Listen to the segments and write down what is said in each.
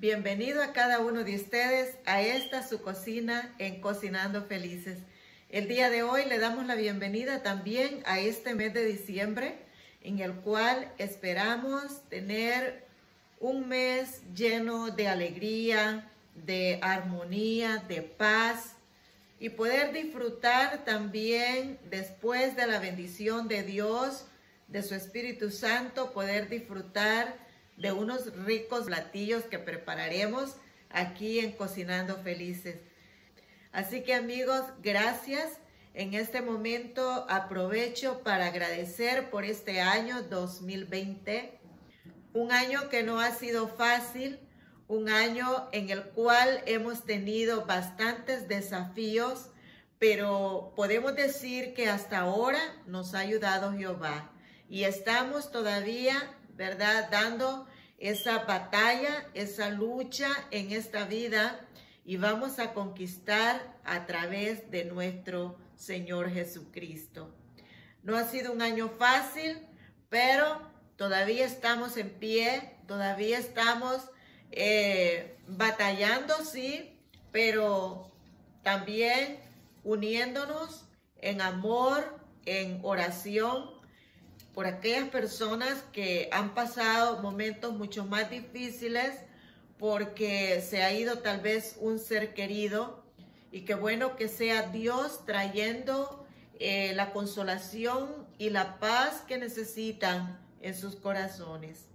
Bienvenido a cada uno de ustedes a esta su cocina en Cocinando Felices. El día de hoy le damos la bienvenida también a este mes de diciembre en el cual esperamos tener un mes lleno de alegría, de armonía, de paz y poder disfrutar también después de la bendición de Dios, de su Espíritu Santo, poder disfrutar de unos ricos platillos que prepararemos aquí en Cocinando Felices. Así que amigos, gracias. En este momento aprovecho para agradecer por este año 2020, un año que no ha sido fácil, un año en el cual hemos tenido bastantes desafíos, pero podemos decir que hasta ahora nos ha ayudado Jehová y estamos todavía, ¿verdad?, dando esa batalla, esa lucha en esta vida y vamos a conquistar a través de nuestro Señor Jesucristo. No ha sido un año fácil, pero todavía estamos en pie, todavía estamos eh, batallando, sí, pero también uniéndonos en amor, en oración por aquellas personas que han pasado momentos mucho más difíciles porque se ha ido tal vez un ser querido y qué bueno que sea Dios trayendo eh, la consolación y la paz que necesitan en sus corazones.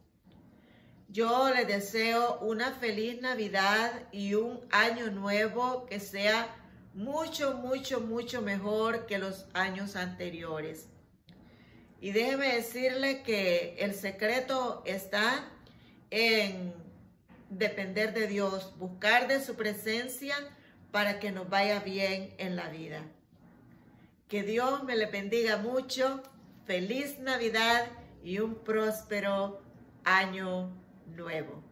Yo les deseo una feliz Navidad y un año nuevo que sea mucho, mucho, mucho mejor que los años anteriores. Y déjeme decirle que el secreto está en depender de Dios, buscar de su presencia para que nos vaya bien en la vida. Que Dios me le bendiga mucho, feliz Navidad y un próspero año nuevo.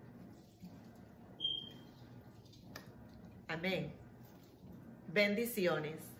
Amén. Bendiciones.